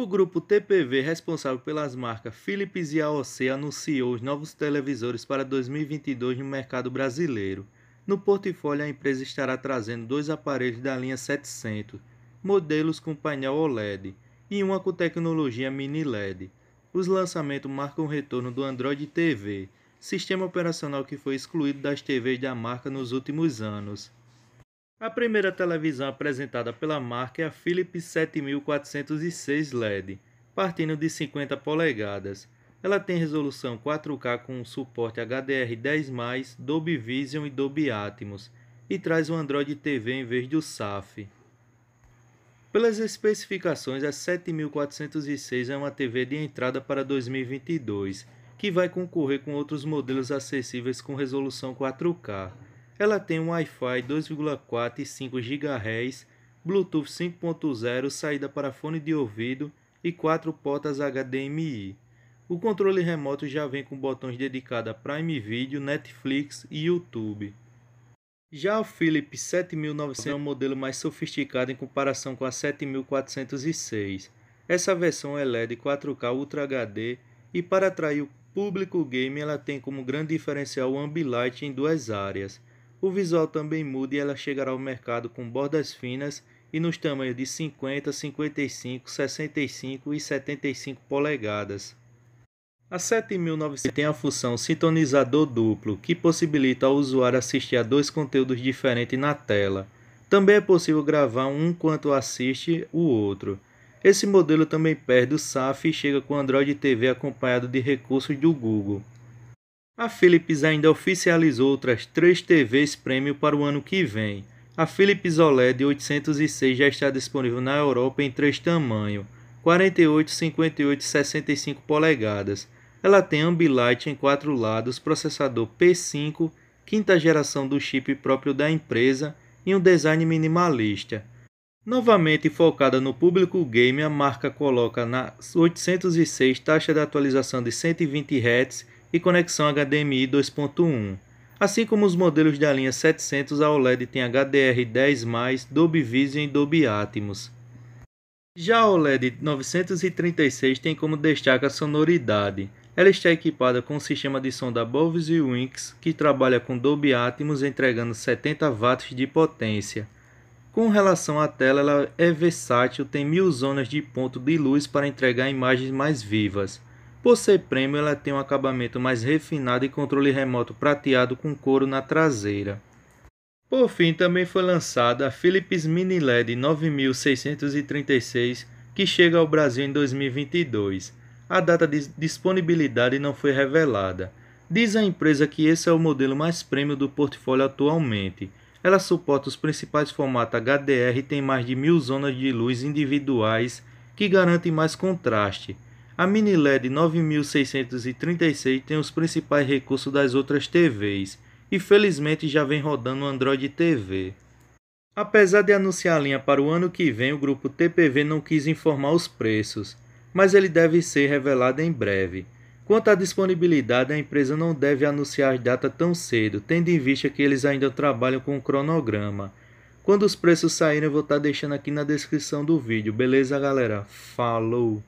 O grupo TPV, responsável pelas marcas Philips e AOC, anunciou os novos televisores para 2022 no mercado brasileiro. No portfólio, a empresa estará trazendo dois aparelhos da linha 700, modelos com painel OLED, e uma com tecnologia mini LED. Os lançamentos marcam o retorno do Android TV, sistema operacional que foi excluído das TVs da marca nos últimos anos. A primeira televisão apresentada pela marca é a Philips 7406 LED, partindo de 50 polegadas. Ela tem resolução 4K com suporte HDR10+, Dolby Vision e Dolby Atmos, e traz o Android TV em vez do SAF. Pelas especificações, a 7406 é uma TV de entrada para 2022, que vai concorrer com outros modelos acessíveis com resolução 4K. Ela tem um Wi-Fi 2,4 e 5 GHz, Bluetooth 5.0, saída para fone de ouvido e quatro portas HDMI. O controle remoto já vem com botões dedicados a Prime Video, Netflix e YouTube. Já o Philips 7900 é um modelo mais sofisticado em comparação com a 7406. Essa versão é LED 4K Ultra HD e para atrair o público game ela tem como grande diferencial o Ambilight em duas áreas. O visual também muda e ela chegará ao mercado com bordas finas e nos tamanhos de 50, 55, 65 e 75 polegadas. A 7900 tem a função sintonizador duplo, que possibilita ao usuário assistir a dois conteúdos diferentes na tela. Também é possível gravar um enquanto assiste o outro. Esse modelo também perde o SAF e chega com Android TV acompanhado de recursos do Google. A Philips ainda oficializou outras três TVs Premium para o ano que vem. A Philips OLED 806 já está disponível na Europa em três tamanhos: 48, 58 e 65 polegadas. Ela tem Ambilight em quatro lados, processador P5, quinta geração do chip próprio da empresa e um design minimalista. Novamente focada no público game, a marca coloca na 806 taxa de atualização de 120 Hz e conexão HDMI 2.1. Assim como os modelos da linha 700, a OLED tem HDR10+, Dolby Vision e Dolby Atmos. Já a OLED 936 tem como destaque a sonoridade. Ela está equipada com um sistema de som da Bose e Winx que trabalha com Dolby Atmos entregando 70 watts de potência. Com relação à tela, ela é versátil, tem mil zonas de ponto de luz para entregar imagens mais vivas. Por ser premium, ela tem um acabamento mais refinado e controle remoto prateado com couro na traseira. Por fim, também foi lançada a Philips Mini LED 9636, que chega ao Brasil em 2022. A data de disponibilidade não foi revelada. Diz a empresa que esse é o modelo mais premium do portfólio atualmente. Ela suporta os principais formatos HDR e tem mais de mil zonas de luz individuais que garantem mais contraste. A mini LED 9636 tem os principais recursos das outras TVs e felizmente já vem rodando no Android TV. Apesar de anunciar a linha para o ano que vem, o grupo TPV não quis informar os preços, mas ele deve ser revelado em breve. Quanto à disponibilidade, a empresa não deve anunciar data tão cedo, tendo em vista que eles ainda trabalham com um cronograma. Quando os preços saírem, eu vou estar deixando aqui na descrição do vídeo, beleza galera? Falou!